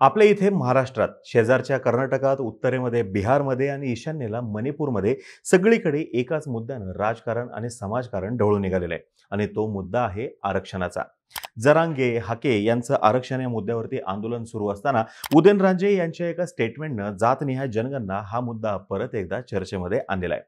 आपल्या इथे महाराष्ट्रात शेजारच्या कर्नाटकात उत्तरेमध्ये बिहारमध्ये आणि ईशान्येला मणिपूरमध्ये सगळीकडे एकाच मुद्द्यानं राजकारण आणि समाजकारण ढवळून निघालेलं आहे. आणि तो मुद्दा आहे आरक्षणाचा. जरांगे हाके यांचं आरक्षण या मुद्द्यावरती आंदोलन सुरू असताना उदयनराजे यांच्या एका स्टेटमेंटनं जातनिहाय जनगणना हा मुद्दा परत एकदा चर्चेमध्ये आणलेला आहे.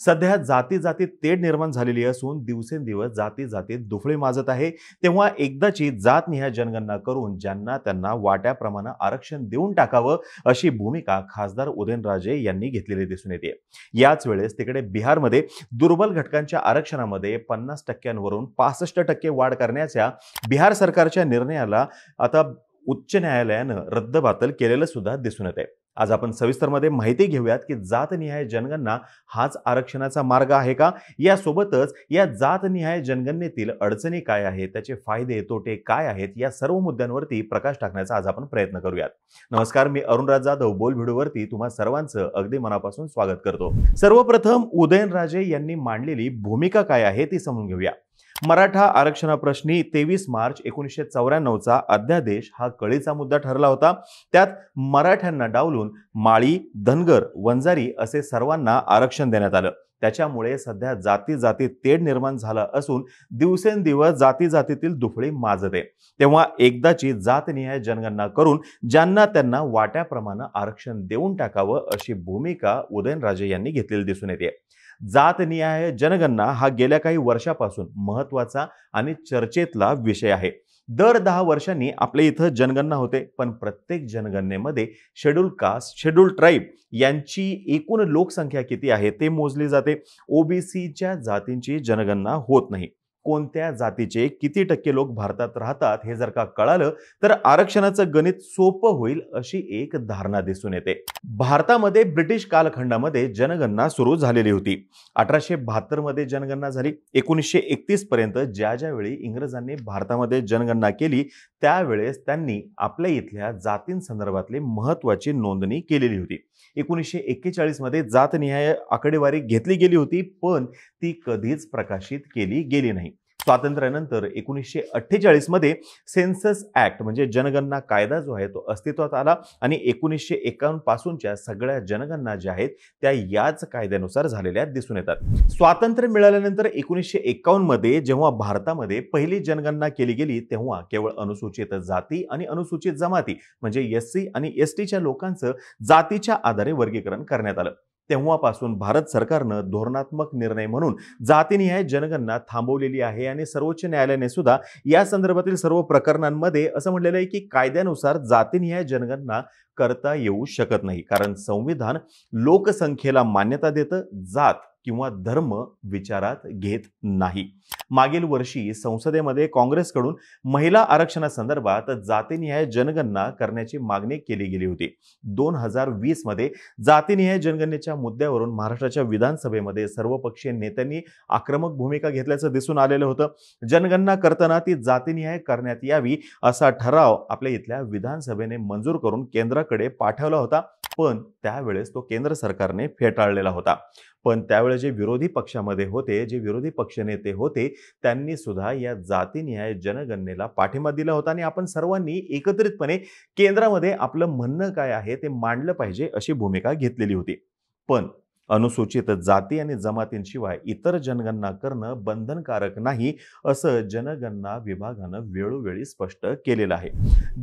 सध्या जाती जातीत तेढ निर्माण झालेली असून दिवसेंदिवस जाती जातीत दुफळी माजत आहे. तेव्हा एकदाची जातनिहाय जनगणना करून ज्यांना त्यांना वाट्याप्रमाणे आरक्षण देऊन टाकावं अशी भूमिका खासदार उदयनराजे यांनी घेतलेली दिसून येते. याच वेळेस तिकडे बिहारमध्ये दुर्बल घटकांच्या आरक्षणामध्ये पन्नास टक्क्यांवरून पासष्ट टक्के वाढ करण्याच्या बिहार सरकारच्या निर्णयाला आता उच्च न्यायालयानं रद्दबातल केलेलं सुद्धा दिसून येत आहे आज आपण सविस्तरमध्ये माहिती घेऊयात की जातनिहाय जनगणना हाच आरक्षणाचा मार्ग आहे का? यासोबतच या जातनिहाय जनगणनेतील अडचणी काय आहेत? त्याचे फायदे तोटे काय आहेत? या सर्व मुद्द्यांवरती प्रकाश टाकण्याचा आज आपण प्रयत्न करूयात. नमस्कार मी अरुणराज जाधव बोल व्हिडिओवरती तुम्हा सर्वांचं अगदी मनापासून स्वागत करतो. सर्वप्रथम उदयनराजे यांनी मांडलेली भूमिका काय आहे ती समजून घेऊया. मराठा आरक्षणाप्रश्नी तेवीस मार्च एकोणीसशे चौऱ्याण्णवचा अध्यादेश हा कळीचा मुद्दा ठरला होता. त्यात मराठ्यांना डावलून माळी धनगर वंजारी असे सर्वांना आरक्षण देण्यात आलं. त्याच्यामुळे सध्या जाती जातीत तेढ निर्माण झाला असून दिवसेंदिवस जाती जातीतील दुफळी माजते. तेव्हा एकदाची जातनिहाय जनगणना करून ज्यांना त्यांना वाट्याप्रमाणे आरक्षण देऊन टाकावं अशी भूमिका उदयनराजे यांनी घेतलेली दिसून येते. जातनिहाय जनगणना हा गेल्या काही वर्षापासून महत्त्वाचा आणि चर्चेतला विषय आहे. दर दहा वर्षांनी आपल्या इथं जनगणना होते पण प्रत्येक जनगणनेमध्ये शेड्यूल कास्ट शेड्यूल ट्राईब यांची एकूण लोकसंख्या किती आहे ते मोजली जाते. ओबीसीच्या जातींची जनगणना होत नाही. कोणत्या जातीचे किती टक्के लोक भारतात राहतात हे जर का कळालं तर आरक्षणाचं गणित सोपं होईल अशी एक धारणा दिसून येते. भारतामध्ये ब्रिटिश कालखंडामध्ये जनगणना सुरू झालेली होती. अठराशे बहात्तरमध्ये जनगणना झाली. एकोणीसशे एकतीस पर्यंत ज्या ज्यावेळी इंग्रजांनी भारतामध्ये जनगणना केली त्यावेळेस त्यांनी आपल्या इथल्या जातींसंदर्भातली महत्वाची नोंदणी केलेली होती. एकोणीसशे एक्केचाळीसमध्ये जातनिहाय आकडेवारी घेतली गेली होती पण ती कधीच प्रकाशित केली गेली नाही. स्वातंत्र्यानंतर एकोणीसशे अठ्ठेचाळीसमध्ये सेन्सस ऍक्ट म्हणजे जनगणना कायदा जो आहे तो अस्तित्वात आला आणि एकोणीसशे एकावन्न पासूनच्या सगळ्या जनगणना ज्या आहेत त्या याच कायद्यानुसार झालेल्या दिसून येतात. स्वातंत्र्य मिळाल्यानंतर एकोणीसशे एकावन्नमध्ये जेव्हा भारतामध्ये पहिली जनगणना केली गेली तेव्हा केवळ अनुसूचित जाती आणि अनुसूचित जमाती म्हणजे एस सी आणि एस टीच्या लोकांचं जातीच्या आधारे वर्गीकरण करण्यात आलं. तेव्हापासून भारत सरकारनं धोरणात्मक निर्णय म्हणून जातीनिहाय जनगणना थांबवलेली आहे आणि सर्वोच्च न्यायालयाने सुद्धा या संदर्भातील सर्व प्रकरणांमध्ये असं म्हटलेलं आहे की कायद्यानुसार जातीनिहाय जनगणना करता येऊ शकत नाही. कारण संविधान लोकसंख्येला मान्यता देतं जात किंवा धर्म विचारात घेत नाही. मागील वर्षी संसदेमध्ये काँग्रेसकडून महिला आरक्षणासंदर्भात जातीनिहाय जनगणना करण्याची मागणी केली गेली होती. दोन हजार वीसमध्ये जातीनिहाय जनगणनेच्या मुद्द्यावरून महाराष्ट्राच्या विधानसभेमध्ये सर्वपक्षीय नेत्यांनी आक्रमक भूमिका घेतल्याचं दिसून आलेलं होतं. जनगणना करताना ती जातीनिहाय करण्यात यावी असा ठराव आपल्या इथल्या विधानसभेने मंजूर करून केंद्राकडे पाठवला होता. पण त्यावेळेस तो केंद्र सरकारने फेटाळलेला होता. पण त्यावेळेस जे विरोधी पक्षामध्ये होते जे विरोधी पक्षनेते होते त्यांनी सुद्धा या जातीनिहाय जनगणनेला पाठिंबा दिला होता आणि आपण सर्वांनी एकत्रितपणे केंद्रामध्ये आपलं म्हणणं काय आहे ते मांडलं पाहिजे अशी भूमिका घेतलेली होती. पण अनुसूचित जाती आणि जमातींशिवाय इतर जनगणना करणं बंधनकारक नाही असं जनगणना विभागानं वेळोवेळी स्पष्ट केलेलं आहे.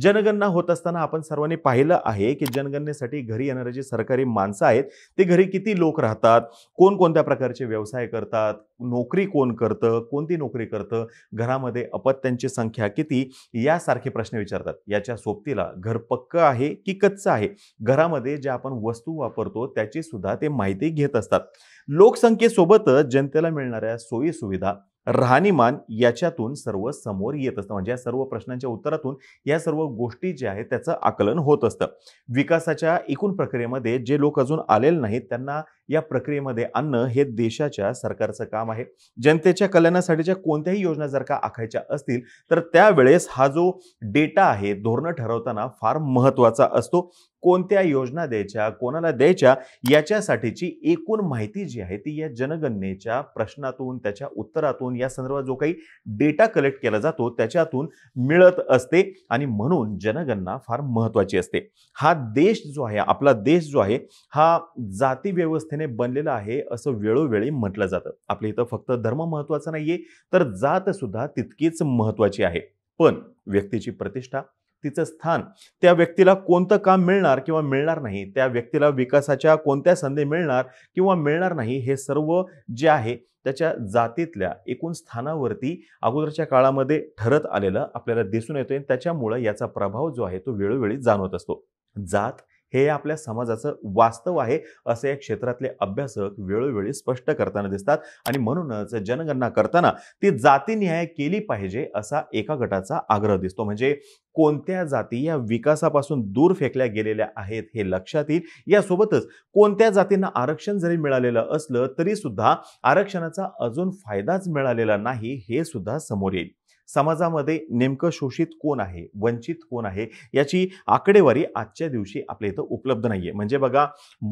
जनगणना होत असताना आपण सर्वांनी पाहिलं आहे की जनगणनेसाठी घरी येणारे जे सरकारी माणसं आहेत ते घरी किती लोक राहतात? कोणकोणत्या प्रकारचे व्यवसाय करतात? नोकरी कोण करतं? कोणती नोकरी करतं? घरामध्ये अपत्यांची संख्या किती? यासारखे प्रश्न विचारतात. याच्या सोबतीला घर पक्क आहे की कच्चं आहे? घरामध्ये ज्या आपण वस्तू वापरतो त्याची सुद्धा ते माहिती घेत असतात. लोकसंख्येसोबतच जनतेला मिळणाऱ्या सोयी सुविधा राहणीमान याच्यातून सर्व समोर येत असतं. म्हणजे या सर्व प्रश्नांच्या उत्तरातून या सर्व गोष्टी ज्या आहेत त्याचं आकलन होत असतं. विकासाच्या एकूण प्रक्रियेमध्ये जे लोक अजून आलेले नाहीत त्यांना या प्रक्रियेमध्ये आणणं हे देशाच्या सरकारचं काम आहे. जनतेच्या कल्याणासाठीच्या कोणत्याही योजना जर का आखायच्या असतील तर त्यावेळेस हा जो डेटा आहे धोरणं ठरवताना फार महत्त्वाचा असतो. कोणत्या योजना द्यायच्या कोणाला द्यायच्या याच्यासाठीची एकूण माहिती जी आहे ती या जनगणनेच्या प्रश्नातून त्याच्या उत्तरातून या संदर्भात जो काही डेटा कलेक्ट केला जातो त्याच्यातून मिळत असते आणि म्हणून जनगणना फार महत्त्वाची असते. हा देश जो आहे आपला देश जो आहे हा जाती व्यवस्थेने बनलेला आहे असं वेळोवेळी म्हटलं जातं. आपल्या इथं फक्त धर्म महत्त्वाचा नाहीये तर जात सुद्धा तितकीच महत्त्वाची आहे. पण व्यक्तीची प्रतिष्ठा तिचं स्थान. त्या व्यक्तीला कोणतं काम मिळणार किंवा मिळणार नाही त्या व्यक्तीला विकासाच्या कोणत्या संधी मिळणार किंवा मिळणार नाही हे सर्व जे आहे त्याच्या जातीतल्या एकूण स्थानावरती अगोदरच्या काळामध्ये ठरत आलेलं आपल्याला दिसून येतोय. त्याच्यामुळं याचा प्रभाव जो आहे तो वेळोवेळी जाणवत असतो. जात हे आपल्या समाजाचं वास्तव आहे असे या क्षेत्रातले अभ्यासक वेळोवेळी स्पष्ट करताना दिसतात. आणि म्हणूनच जनगणना करताना ती जातीनिहाय केली पाहिजे असा एका गटाचा आग्रह दिसतो. म्हणजे कोणत्या जाती या विकासापासून दूर फेकल्या गेलेल्या आहेत हे लक्षात येईल. यासोबतच कोणत्या जातींना आरक्षण जरी मिळालेलं असलं तरी सुद्धा आरक्षणाचा अजून फायदाच मिळालेला नाही हे सुद्धा समोर येईल. समाजामध्ये नेमकं शोषित कोण आहे वंचित कोण आहे याची आकडेवारी आजच्या दिवशी आपल्या इथं उपलब्ध नाहीये. म्हणजे बघा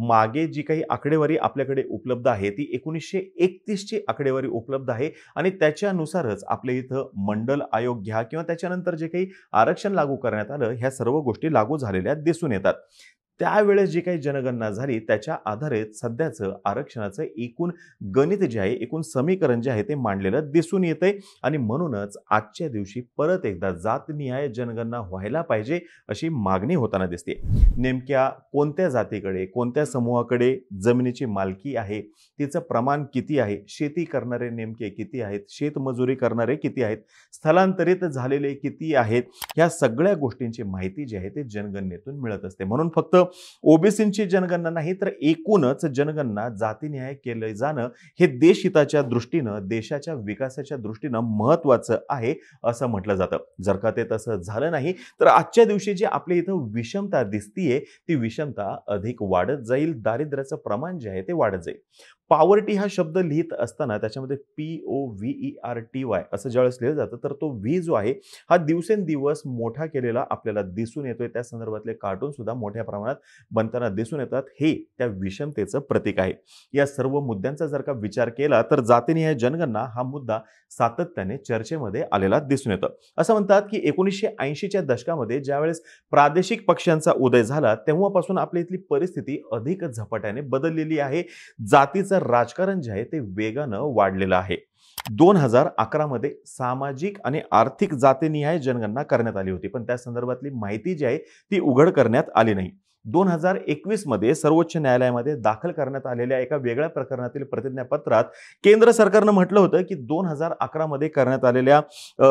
मागे जी काही आकडेवारी आपल्याकडे उपलब्ध आहे ती एकोणीसशे एकतीसची आकडेवारी उपलब्ध आहे आणि त्याच्यानुसारच आपल्या इथं मंडल आयोग घ्या किंवा त्याच्यानंतर जे काही आरक्षण लागू करण्यात आलं ह्या सर्व गोष्टी लागू झालेल्या दिसून येतात. त्यावेळेस जी काही जनगणना झाली त्याच्या आधारे सध्याचं आरक्षणाचं एकूण गणित जे आहे एकूण समीकरण जे आहे ते मांडलेलं दिसून येते आणि म्हणूनच आजच्या दिवशी परत एकदा जातनिहाय जनगणना व्हायला पाहिजे अशी मागणी होताना दिसते. नेमक्या कोणत्या जातीकडे कोणत्या समूहाकडे जमिनीची मालकी आहे तिचं प्रमाण किती आहे शेती करणारे नेमके किती आहेत शेतमजुरी करणारे किती आहेत स्थलांतरित झालेले किती आहेत ह्या सगळ्या गोष्टींची माहिती जी आहे ते जनगणनेतून मिळत असते. म्हणून फक्त ओबीसींची जनगणना नाही तर एकूणच जनगणना जातीन्याय केलं जाणं हे देशहिताच्या दृष्टीनं देशाच्या विकासाच्या दृष्टीनं महत्वाचं आहे असं म्हटलं जातं. जर का ते तसं झालं नाही तर आजच्या दिवशी जी आपल्या इथं विषमता दिसतीये ती विषमता अधिक वाढत जाईल दारिद्र्याचं प्रमाण जे आहे ते वाढत जाईल. पॉवर्टी हा शब्द लिहित असताना त्याच्यामध्ये P O V E R T Y असं ज्यावेळेस लिहिलं जातं तर तो व्ही जो आहे हा दिवसेंदिवस मोठा केलेला आपल्याला दिसून येतोय. त्या संदर्भातले कार्टून सुद्धा मोठ्या प्रमाणात बनताना दिसून येतात. हे त्या विषमतेचं प्रतीक आहे. या सर्व मुद्द्यांचा जर का विचार केला तर जातीनिहाय जनगणना हा मुद्दा सातत्याने चर्चेमध्ये आलेला दिसून येतं. असं म्हणतात की एकोणीसशे ऐंशीच्या दशकामध्ये ज्यावेळेस प्रादेशिक पक्षांचा उदय झाला तेव्हापासून आपल्या इथली परिस्थिती अधिक झपाट्याने बदललेली आहे. जातीचं राजकारण जे आहे ते वेगानं वाढलेलं आहे. दोन हजार अकरामध्ये सामाजिक आणि आर्थिक जातीनिहाय जनगणना करण्यात आली होती. पण त्या संदर्भातली माहिती जी आहे ती उघड करण्यात आली नाही. दोन हजार एकवीसमध्ये सर्वोच्च न्यायालयामध्ये दाखल करण्यात आलेल्या एका वेगळ्या प्रकरणातील प्रतिज्ञापत्रात केंद्र सरकारनं म्हटलं होतं की दोन हजार अकरामध्ये करण्यात आलेल्या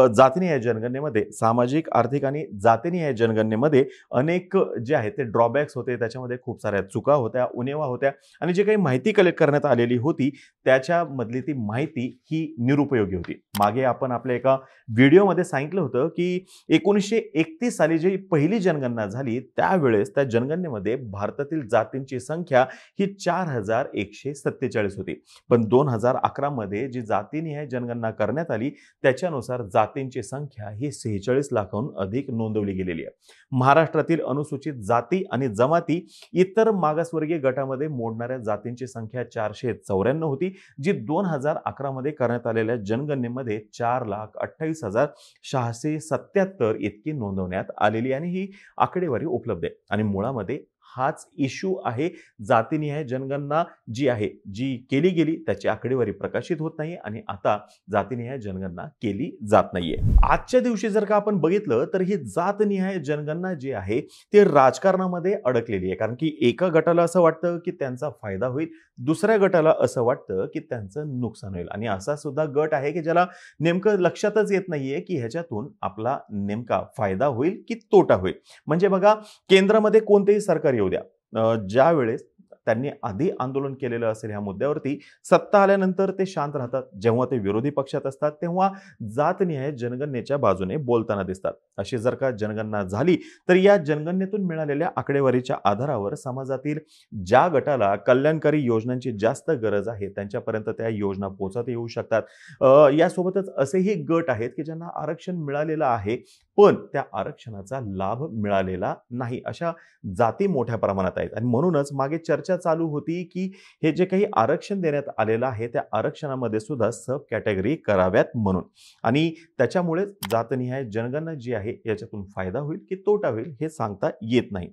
जातीनिहाय जनगणनेमध्ये सामाजिक आर्थिक आणि जातीनिहाय जनगणनेमध्ये अनेक जे आहेत ते ड्रॉबॅक्स होते त्याच्यामध्ये खूप साऱ्या चुका होत्या उणेवा होत्या आणि जे काही माहिती कलेक्ट करण्यात आलेली होती त्याच्यामधली ती माहिती ही निरुपयोगी होती. मागे आपण आपल्या एका व्हिडिओमध्ये सांगितलं होतं की एकोणीसशे एकतीस साली जी पहिली जनगणना झाली त्यावेळेस त्या जनगण जनगणनेमध्ये भारतातील जातींची संख्या ही चार हजार एकशे सत्तेचाळीस होती. पण दोन हजार अकरा मध्ये जी जातीनिहाय जनगणना करण्यात आली त्याच्यानुसार जातींची संख्या ही सेहेचाळीस लाखाहून अधिक नोंदवली गेलेली आहे. महाराष्ट्रातील अनुसूचित जाती आणि जमाती इतर मागासवर्गीय गटामध्ये मोडणाऱ्या जातींची संख्या चारशे चौऱ्याण्णव होती जी दोन हजार अकरा मध्ये करण्यात आलेल्या जनगणनेमध्ये चार लाख अठ्ठावीस हजार सहाशे सत्याहत्तर इतकी नोंदवण्यात आलेली आणि ही आकडेवारी उपलब्ध आहे. आणि मुळामध्ये हाच इश्यू आहे जातीनिहाय जनगणना जी आहे जी केली गेली त्याची आकडेवारी प्रकाशित होत नाही आणि आता जातीनिहाय जनगणना केली जात नाहीये. आजच्या दिवशी जर का आपण बघितलं तर ही जातनिहाय जनगणना जी आहे ती राजकारणामध्ये अडकलेली आहे. कारण की एका गटाला असं वाटतं की त्यांचा फायदा होईल दुसऱ्या गटाला असं वाटतं की त्यांचं नुकसान होईल. आणि असा सुद्धा गट आहे की ज्याला नेमकं लक्षातच येत नाहीये की ह्याच्यातून आपला नेमका फायदा होईल की तोटा होईल. म्हणजे बघा केंद्रामध्ये कोणतेही सरकारी येऊ द्या. ज्या वेळेस त्यांनी आधी आंदोलन केलेलं असेल ह्या मुद्द्यावरती सत्ता आल्यानंतर ते शांत राहतात. जेव्हा ते विरोधी पक्षात असतात तेव्हा जातनिहाय जनगणनेच्या बाजूने बोलताना दिसतात. अशी जर का जनगणना झाली तर या जनगणनेतून मिळालेल्या आकडेवारीच्या आधारावर समाजातील ज्या गटाला कल्याणकारी योजनांची जास्त गरज आहे त्यांच्यापर्यंत त्या योजना पोचत येऊ शकतात. यासोबतच असेही गट आहेत की ज्यांना आरक्षण मिळालेलं आहे पण त्या आरक्षणाचा लाभ मिळालेला नाही. अशा जाती मोठ्या प्रमाणात आहेत. आणि म्हणूनच मागे चर्चा चालू होती की हे जे काही आरक्षण देण्यात आलेलं आहे त्या आरक्षणामध्ये सुद्धा सब कॅटेगरी कराव्यात म्हणून. आणि त्याच्यामुळे जातनिहाय जनगणना जी आहे याच्यातून फायदा होईल की तोटा होईल हे सांगता येत नाही.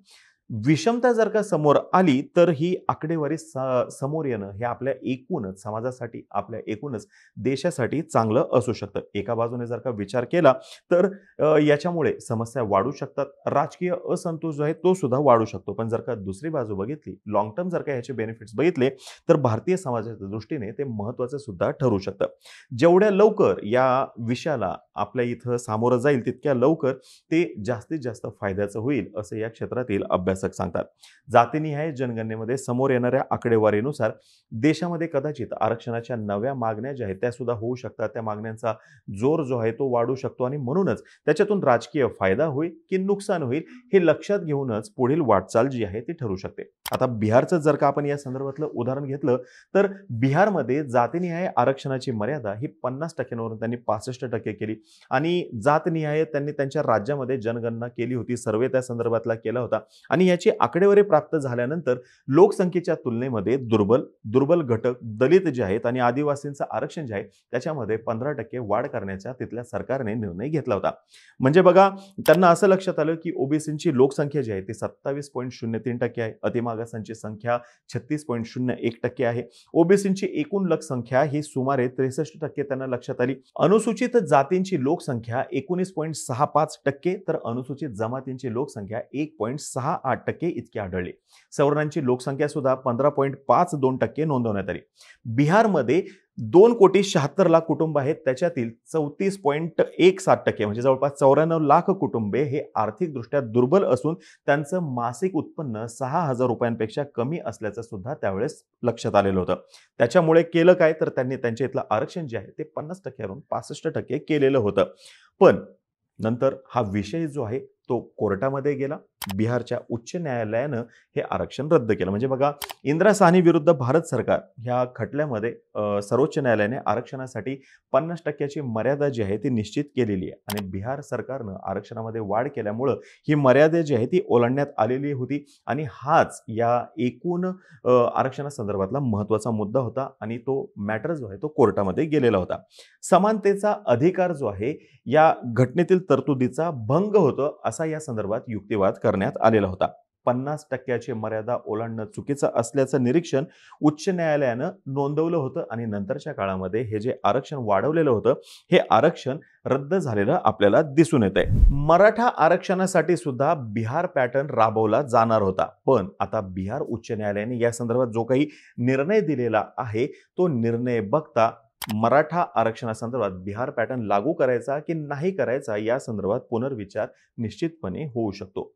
विषमता जर का समोर आली तर ही आकडेवारी समोर येणं हे आपल्या एकूणच समाजासाठी आपल्या एकूणच देशासाठी चांगलं असू शकतं. एका बाजूने जर का विचार केला तर याच्यामुळे समस्या वाढू शकतात. राजकीय असंतोष जो आहे तो सुद्धा वाढू शकतो. पण जर का दुसरी बाजू बघितली लॉंग टर्म जर का याचे बेनिफिट्स बघितले तर भारतीय समाजाच्या दृष्टीने ते महत्वाचं सुद्धा ठरू शकतं. जेवढ्या लवकर या विषयाला आपल्या इथं सामोरं जाईल तितक्या लवकर ते जास्तीत जास्त फायद्याचं होईल असं या क्षेत्रातील अभ्यास अभ्यासक सांगतात. जातीनिहाय जनगणनेमध्ये समोर येणाऱ्या आकडेवारीनुसार देशामध्ये कदाचित आरक्षणाच्या नव्या मागण्या ज्या आहेत त्या सुद्धा होऊ शकतात. त्या मागण्यांचा जोर जो आहे तो वाढू शकतो आणि म्हणूनच त्याच्यातून राजकीय फायदा होईल की नुकसान होईल हे लक्षात घेऊनच पुढील वाटचाल जी आहे ती ठरू शकते. आता बिहारचं जर का आपण या संदर्भातलं उदाहरण घेतलं तर बिहारमध्ये जातीनिहाय आरक्षणाची मर्यादा ही पन्नास टक्क्यांवरून त्यांनी पासष्ट टक्के केली आणि जातनिहाय त्यांनी त्यांच्या राज्यामध्ये जनगणना केली होती सर्वे त्या संदर्भातला केला होता आणि आणि याची आकडेवारी प्राप्त झाल्यानंतर लोकसंख्येच्या तुलनेमध्ये दुर्बल दुर्बल घटक दलित जे आहेत आणि आदिवासींचं आरक्षण जे आहे त्याच्यामध्ये पंधरा टक्के वाढ करण्याचा तिथल्या सरकारने निर्णय घेतला होता. म्हणजे बघा त्यांना असं लक्षात आलं की ओबीसींची लोकसंख्या जी आहे ती सत्तावीस पॉईंट शून्य तीन टक्के आहे. अतिमागासांची संख्या छत्तीस पॉईंट शून्य एक टक्के आहे. ओबीसींची एकूण लोकसंख्या ही सुमारे त्रेसष्ट टक्के त्यांना लक्षात आली. अनुसूचित जातींची लोकसंख्या एकोणीस पॉईंट सहा पाच टक्के तर अनुसूचित जमातींची लोकसंख्या एक पॉईंट सहा आठ आठ टक्के इतकी आढळली. सवर्णांची लोकसंख्या सुद्धा पंधरा पॉईंट पाच दोन टक्के नोंदवण्यात आली. बिहारमध्ये दोन कोटी शहात्तर लाख कुटुंब आहेत त्याच्यातील चौतीस पॉईंट एक सात टक्के म्हणजे जवळपास चौऱ्याण्णव लाख कुटुंबे हे आर्थिकदृष्ट्या दुर्बल असून त्यांचं मासिक उत्पन्न सहा हजार रुपयांपेक्षा कमी असल्याचं सुद्धा त्यावेळेस लक्षात आलेलं होतं. त्याच्यामुळे केलं काय? तर त्यांनी त्यांच्या इथलं आरक्षण जे आहे ते पन्नास टक्क्यावरून पासष्ट टक्के केलेलं होतं. पण नंतर हा विषय जो आहे तो कोर्टामध्ये गेला. बिहारच्या उच्च न्यायालयानं हे आरक्षण रद्द केलं. म्हणजे बघा इंदिरा साहनी विरुद्ध भारत सरकार ह्या खटल्यामध्ये सर्वोच्च न्यायालयाने आरक्षणासाठी पन्नास टक्क्याची मर्यादा जी आहे ती निश्चित केलेली आहे. आणि बिहार सरकारनं आरक्षणामध्ये वाढ केल्यामुळं ही मर्यादा जी आहे ती ओलांडण्यात आलेली होती. आणि हाच या एकूण आरक्षणासंदर्भातला महत्त्वाचा मुद्दा होता आणि तो मॅटर जो आहे तो कोर्टामध्ये गेलेला होता. समानतेचा अधिकार जो आहे या घटनेतील तरतुदीचा भंग होतो असा या संदर्भात युक्तिवाद करण्यात आलेला होता. पन्नास टक्क्याची मर्यादा ओलांडणं चुकीचं असल्याचं निरीक्षण उच्च न्यायालयानं नोंदवलं होतं आणि नंतरच्या काळामध्ये हे जे आरक्षण वाढवलेलं होतं हे आरक्षण रद्द झालेलं आपल्याला दिसून येत आहे मराठा आरक्षणासाठी सुद्धा बिहार पॅटर्न राबवला जाणार होता. पण आता बिहार उच्च न्यायालयाने या संदर्भात जो काही निर्णय दिलेला आहे तो निर्णय बघता मराठा आरक्षणासंदर्भात बिहार पॅटर्न लागू करायचा की नाही करायचा या संदर्भात पुनर्विचार निश्चितपणे होऊ शकतो.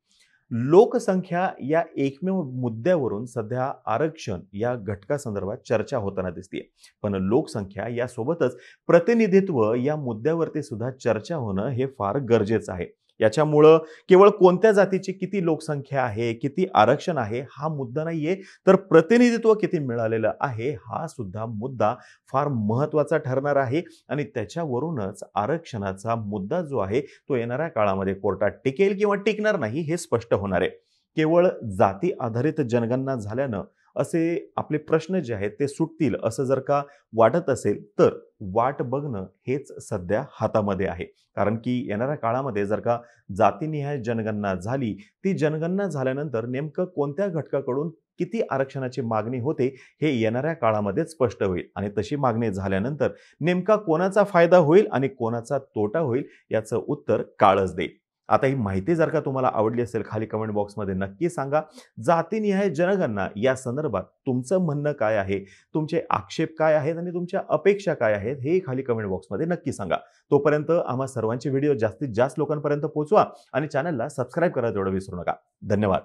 लोकसंख्या या एकमेव मुद्द्यावरून सध्या आरक्षण या घटकासंदर्भात चर्चा होताना दिसते पण लोकसंख्या यासोबतच प्रतिनिधित्व या मुद्द्यावरती सुद्धा चर्चा होणं हे फार गरजेचं आहे. याच्यामुळं केवळ कोणत्या जातीची किती लोकसंख्या आहे किती आरक्षण आहे हा मुद्दा नाहीये तर प्रतिनिधित्व किती मिळालेलं आहे हा सुद्धा मुद्दा फार महत्त्वाचा ठरणार आहे. आणि त्याच्यावरूनच आरक्षणाचा मुद्दा जो आहे तो येणाऱ्या काळामध्ये कोर्टात टिकेल किंवा टिकणार नाही हे स्पष्ट होणार आहे. केवळ जाती आधारित जनगणना झाल्यानं असे आपले प्रश्न जे आहेत ते सुटतील असं जर का वाटत असेल तर वाट बघणं हेच सध्या हातामध्ये आहे. कारण की येणाऱ्या काळामध्ये जर का जातीनिहाय जनगणना झाली ती जनगणना झाल्यानंतर नेमकं कोणत्या घटकाकडून किती आरक्षणाची मागणी होते हे येणाऱ्या काळामध्ये स्पष्ट होईल. आणि तशी मागणी झाल्यानंतर नेमका कोणाचा फायदा होईल आणि कोणाचा तोटा होईल याचं उत्तर काळच देईल. आता ही माहिती जर का तुम्हाला आवडली असेल खाली कमेंट बॉक्समध्ये नक्की सांगा. जातीनिहाय जनगणना या संदर्भात तुमचं म्हणणं काय आहे? तुमचे आक्षेप काय आहेत आणि तुमच्या अपेक्षा काय आहेत? हे खाली कमेंट बॉक्समध्ये नक्की सांगा. तोपर्यंत आम्हा सर्वांचे व्हिडिओ जास्तीत जास्त लोकांपर्यंत पोहोचवा आणि चॅनलला सबस्क्राईब करा तेवढं विसरू नका. धन्यवाद.